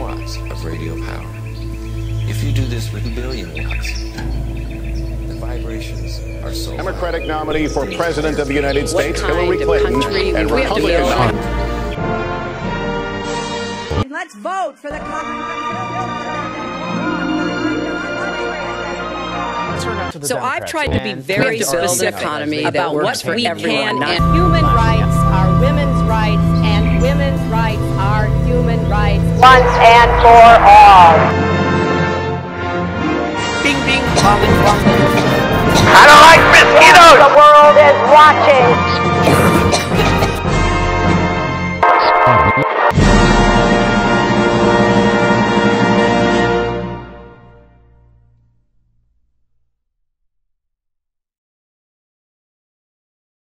watts of radio power. If you do this with a billion watts, the are so Democratic nominee for President of the United States, Hillary Clinton, and we have to Republican nominee. Let's vote for the So I've tried to be very We have to build an specific economy about what for we everyone, can and Human rights are women's rights, and women's rights are human rights. once and for all. bing bing bombing bombing. Like mosquitoes. The world is.